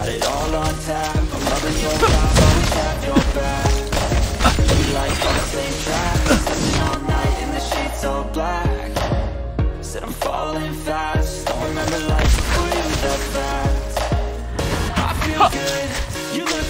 got it all on tap. I'm loving your vibe, always have your back We like all the same tracks. Sitting all night in the sheets all black. Said I'm falling fast. Don't remember life before you that. Fast I feel good, you look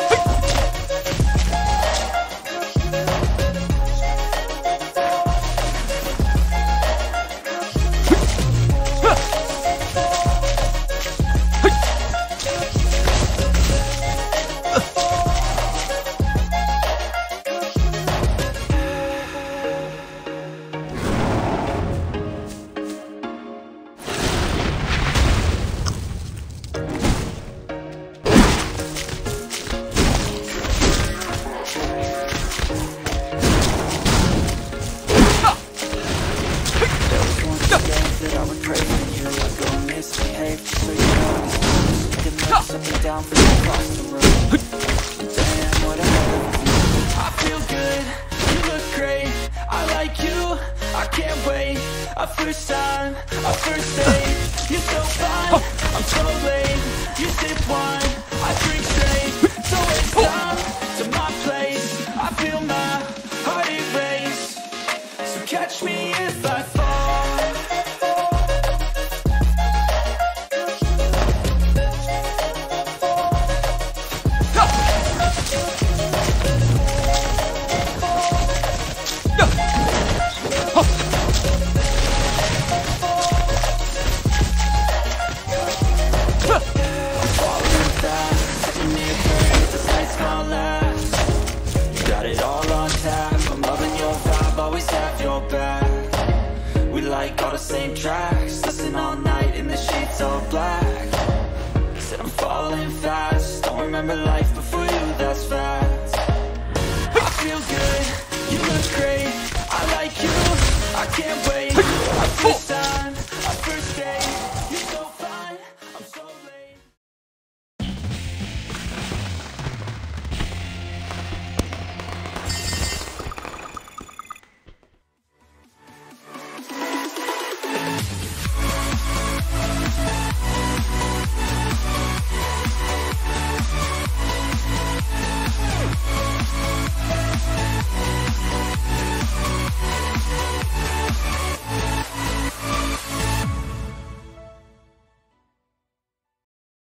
down from across the room Damn, what a I feel good, you look great. I like you, I can't wait. A first time, a first date. You're so fine, I'm so late You sip wine, I drink straight. So it's time to my place. I feel my heart erase So catch me if I fall got it all on tap. I'm loving your vibe, always have your back. We like all the same tracks. Listen all night in the sheets all black. Said I'm falling fast. Don't remember life before